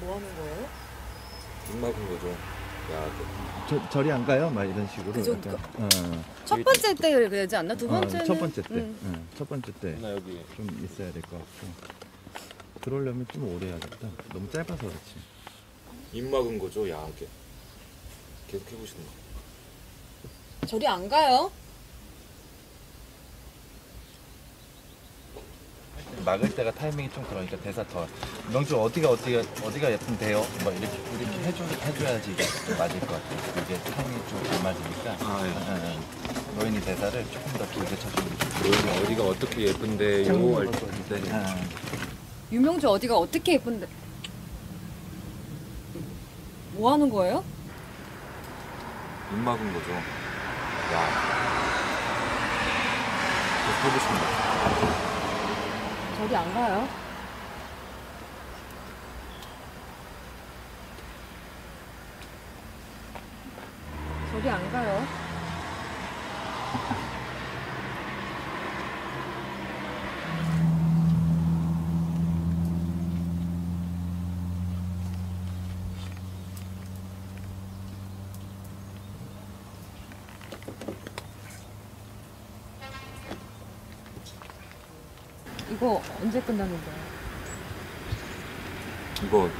뭐 하는 거예요? 입 막은 거죠. 야, 그 저, 저리 안 가요? 막 이런 식으로. 그죠, 약간, 어, 첫 번째 때 그러지 않나? 두 번째는 어, 첫 번째 때. 음. 응, 첫 번째 때좀나 여기 있어야 될 것 같고. 들어오려면 좀 오래 해야겠다. 너무 짧아서 그렇지. 입 막은 거죠. 야하게. 계속 해보시는 거. 저리 안 가요? 막을 때가 타이밍이 좀 그러니까 대사 더 명주 어디가 어디가 어디가 예쁜데요? 뭐 이렇게 이렇게 해줘 해줘야지 이게 좀 맞을 것 같아. 이게 타이밍이 좀 잘 맞으니까. 아, 예. 응, 응. 노인이 대사를 조금 더 길게 좋고. 여기 어디가 어떻게 예쁜데요? 할 때. 응. 유명주 어디가 어떻게 예쁜데? 뭐 하는 거예요? 입 막은 거죠. 야. 해보시는 거. 저리 안 가요? 저리 안 가요? 이거 언제 끝나는 거야? 이거